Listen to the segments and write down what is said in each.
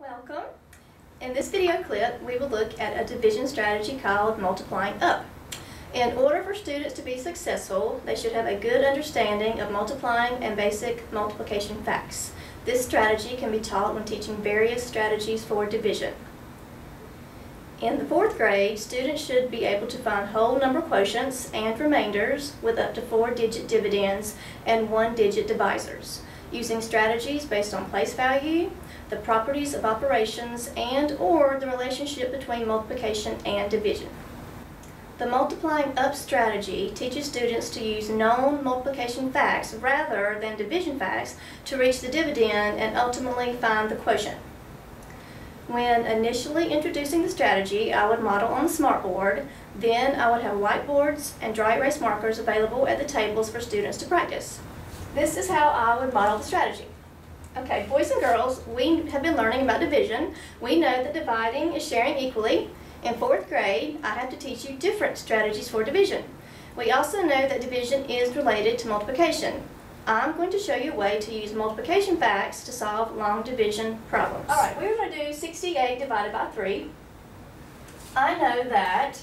Welcome. In this video clip, we will look at a division strategy called multiplying up. In order for students to be successful, they should have a good understanding of multiplying and basic multiplication facts. This strategy can be taught when teaching various strategies for division. In the fourth grade, students should be able to find whole number quotients and remainders with up to four-digit dividends and one-digit divisors, using strategies based on place value, the properties of operations, and or the relationship between multiplication and division. The multiplying up strategy teaches students to use known multiplication facts rather than division facts to reach the dividend and ultimately find the quotient. When initially introducing the strategy, I would model on the smartboard. Then I would have whiteboards and dry erase markers available at the tables for students to practice. This is how I would model the strategy. Okay, boys and girls, we have been learning about division. We know that dividing is sharing equally. In fourth grade, I have to teach you different strategies for division. We also know that division is related to multiplication. I'm going to show you a way to use multiplication facts to solve long division problems. All right, we're going to do 68 divided by 3. I know that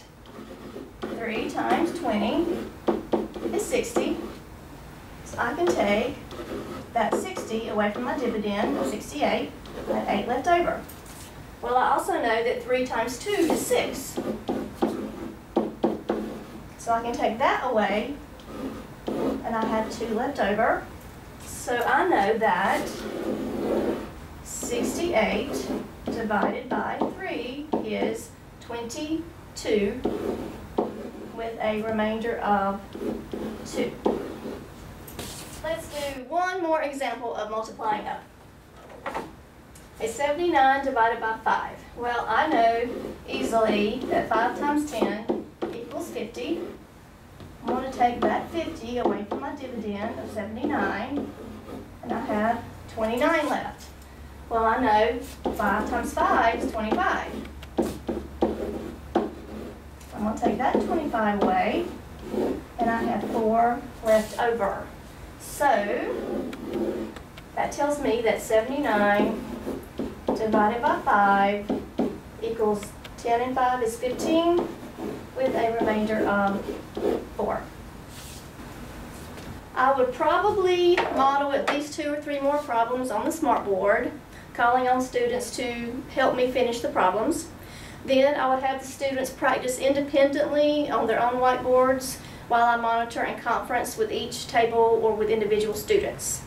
3 times 20 is 60. So I can take that 60 away from my dividend, 68, and 8 left over. Well, I also know that 3 times 2 is 6. So I can take that away, and I have 2 left over. So I know that 68 divided by 3 is 22 with a remainder of 2. Let's do one more example of multiplying up. A 79 divided by 5. Well, I know easily that 5 times 10 equals 50. I'm going to take that 50 away from my dividend of 79, and I have 29 left. Well, I know 5 times 5 is 25. I'm going to take that 25 away, and I have 4 left over. So, that tells me that 79 divided by 5 equals 10 and 5 is 15 with a remainder of 4. I would probably model at least two or three more problems on the smartboard, calling on students to help me finish the problems. Then I would have the students practice independently on their own whiteboards while I monitor and conference with each table or with individual students.